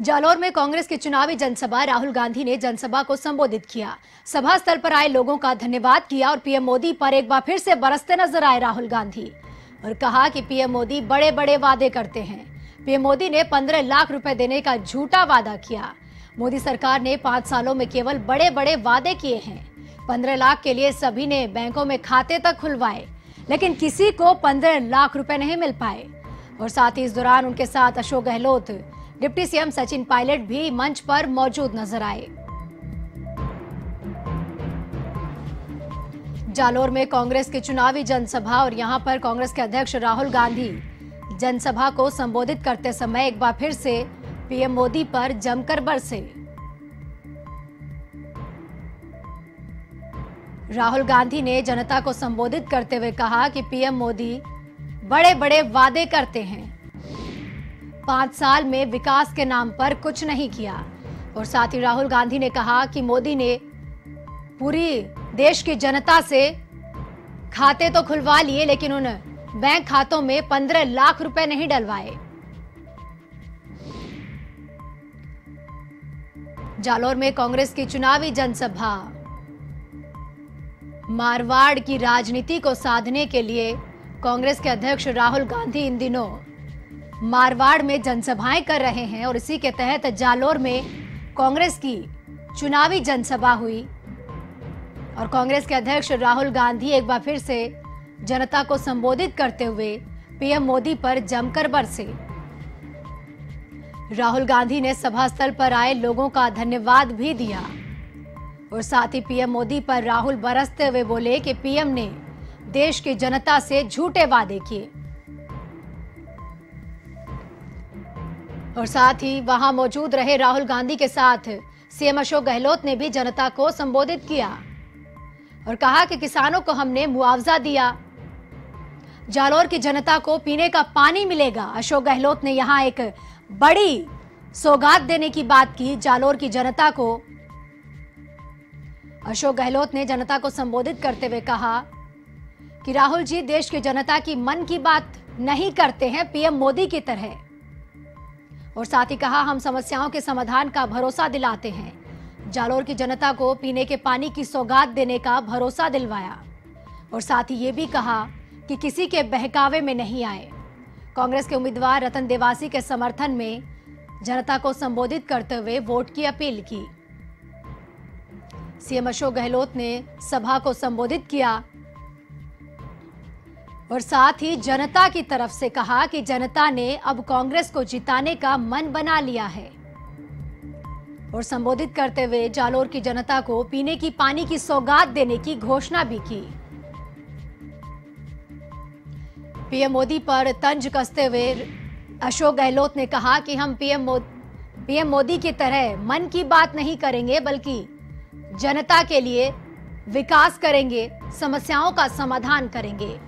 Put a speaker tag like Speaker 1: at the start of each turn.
Speaker 1: जालौर में कांग्रेस की चुनावी जनसभा, राहुल गांधी ने जनसभा को संबोधित किया। सभा स्थल पर आए लोगों का धन्यवाद किया और पीएम मोदी पर एक बार फिर से बरसते नज़र आए राहुल गांधी और कहा कि पीएम मोदी बड़े बड़े वादे करते हैं। पीएम मोदी ने पंद्रह लाख रुपए देने का झूठा वादा किया। मोदी सरकार ने पाँच सालों में केवल बड़े बड़े वादे किए हैं। पंद्रह लाख के लिए सभी ने बैंकों में खाते तक खुलवाए, लेकिन किसी को पंद्रह लाख रुपए नहीं मिल पाए। और साथ ही इस दौरान उनके साथ अशोक गहलोत डिप्टी सीएम सचिन पायलट भी मंच पर मौजूद नज़र आए। जालोर में कांग्रेस की चुनावी जनसभा और यहाँ पर कांग्रेस के अध्यक्ष राहुल गांधी। जनसभा को संबोधित करते समय एक बार फिर से पीएम मोदी पर जमकर बरसे। राहुल गांधी ने जनता को संबोधित करते हुए कहा कि पीएम मोदी बड़े बड़े वादे करते हैं। पाँच साल में विकास के नाम पर कुछ नहीं किया। और साथ ही राहुल गांधी ने कहा कि मोदी ने पूरी देश की जनता से खाते तो खुलवा लिए, लेकिन उन बैंक खातों में पंद्रह लाख रुपए नहीं डलवाए। जालौर में कांग्रेस की चुनावी जनसभा। मारवाड़ की राजनीति को साधने के लिए कांग्रेस के अध्यक्ष राहुल गांधी इन दिनों मारवाड़ में जनसभाएँ कर रहे हैं और इसी के तहत जालोर में कांग्रेस की चुनावी जनसभा हुई। और कांग्रेस के अध्यक्ष राहुल गांधी एक बार फिर से जनता को संबोधित करते हुए पीएम मोदी पर जमकर बरसे। राहुल गांधी ने सभा स्थल पर आए लोगों का धन्यवाद भी दिया। और साथ ही पीएम मोदी पर राहुल बरसते हुए बोले कि पीएम ने देश की जनता से झूठे वादे किए। और साथ ही वहाँ मौजूद रहे राहुल गांधी के साथ। सीएम अशोक गहलोत ने भी जनता को संबोधित किया और कहा कि किसानों को हमने मुआवजा दिया। जालौर की जनता को पीने का पानी मिलेगा। अशोक गहलोत ने यहाँ एक बड़ी सौगात देने की बात की जालौर की जनता को। अशोक गहलोत ने जनता को संबोधित करते हुए कहा कि राहुल जी देश की जनता की मन की बात नहीं करते हैं, पीएम मोदी की तरह। और साथ ही कहा, हम समस्याओं के समाधान का भरोसा दिलाते हैं। जालोर की जनता को पीने के पानी की सौगात देने का भरोसा दिलवाया और साथ ही ये भी कहा कि किसी के बहकावे में नहीं आए। कांग्रेस के उम्मीदवार रतन देवासी के समर्थन में जनता को संबोधित करते हुए वोट की अपील की। सीएम अशोक गहलोत ने सभा को संबोधित किया और साथ ही जनता की तरफ़ से कहा कि जनता ने अब कांग्रेस को जिताने का मन बना लिया है। और संबोधित करते हुए जालोर की जनता को पीने की पानी की सौगात देने की घोषणा भी की। पीएम मोदी पर तंज कसते हुए अशोक गहलोत ने कहा कि हम पीएम मोदी पीएम मोदी की तरह मन की बात नहीं करेंगे, बल्कि जनता के लिए विकास करेंगे, समस्याओं का समाधान करेंगे।